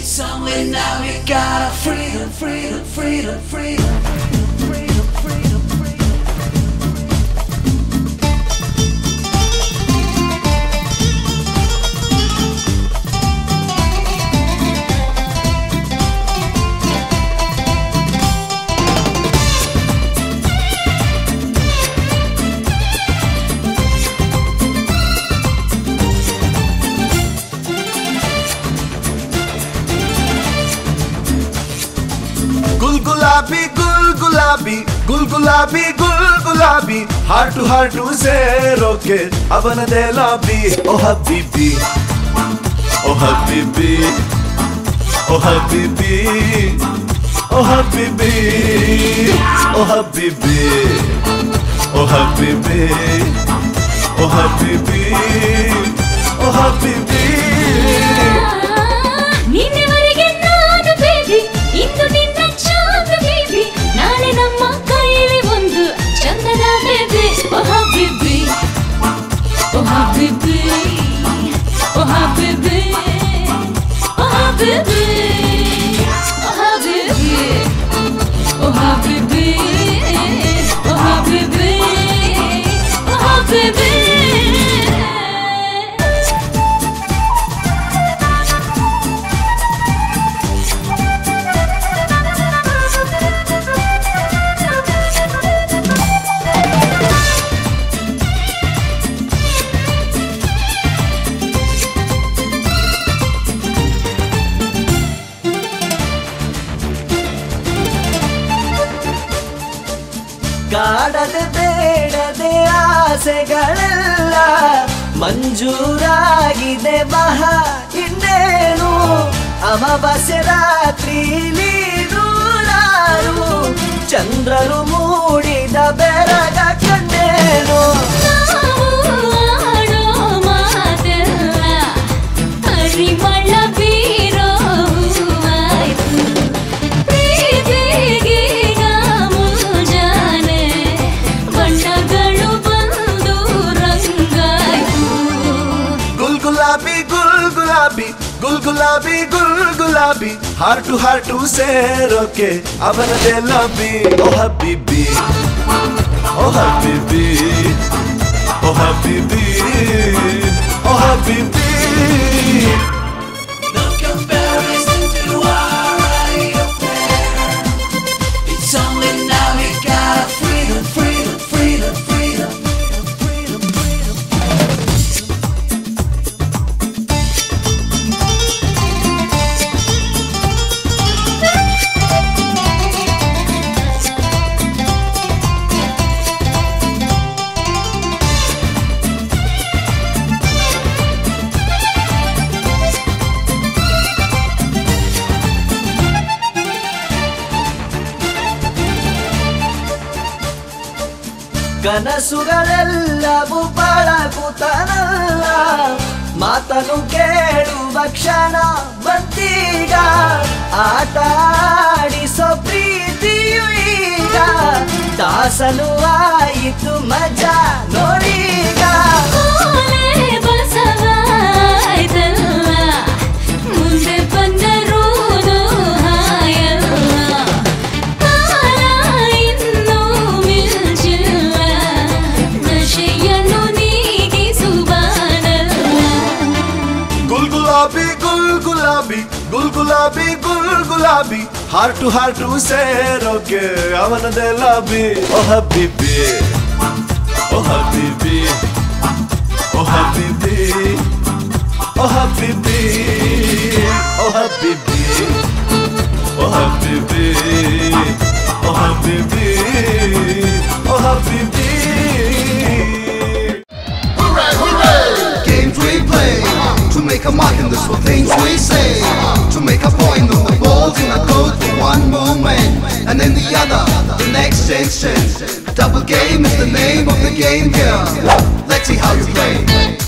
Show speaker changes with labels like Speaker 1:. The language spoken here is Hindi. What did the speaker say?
Speaker 1: It's only now we got freedom, freedom, freedom, freedom, freedom,
Speaker 2: गुलाबी, गुल गुलाबी गुल गुलाबी गुल गुलाबी हार्ट टू हार्ट टू से रोके अब न दे लाबी। ओ हबीबी ओ हबीबी ओ हबीबी ओ हबीबी ओ हबीबी ओ हबीबी ओ हबीबी ओ हबीबी।
Speaker 3: to did
Speaker 4: ಕಾಡದೆ ಬೇಡದೆ ಆಸೆಗಳೆಲ್ಲ ಮಂಜೂರಾಗಿದೆ ಮಹಾ ಇನ್ನೇನು? ಅಮಾವಾಸ್ಯ ರಾತ್ರಿಲಿ ನೂರಾರು ಚಂದ್ರರು ಮೂಡಿದ ಬೆರಗ ಕಂಡೇನು
Speaker 2: গুলাবি গুল গুলাবি গুল গুলাবি গুল গুলাবি her to her to say রোকে আমার দে লাবি। ও হাবিবি ও হাবিবি ও হাবিবি ও হাবিবি।
Speaker 4: ಕನಸುಗಳೆಲ್ಲವೂ ಬಳಗುತ್ತನಲ್ಲ ಮಾತನು ಕೇಳುವ ಕ್ಷಣ ಬಂದೀಗ. ಆಟ ಆಡಿಸೋ ಪ್ರೀತಿಯು ಈಗ. ದಾಸನು ಆಯಿತು ಮಜಾ ನೋಡೀಗ.
Speaker 2: गुल गुलाबी गुल गुलाबी गुल गुलाबी हार टू हार टू से रोके अवन दे लाबी ओ हबीबी ओ हबीबी ओ हबीबी ओ हबीबी ओ हबीबी ओ हबीबी ओ Habibi.
Speaker 5: What things we say. To make a point on the balls in a code for one moment and then the other the next exchange double game is the name of the game here. Let's see how you play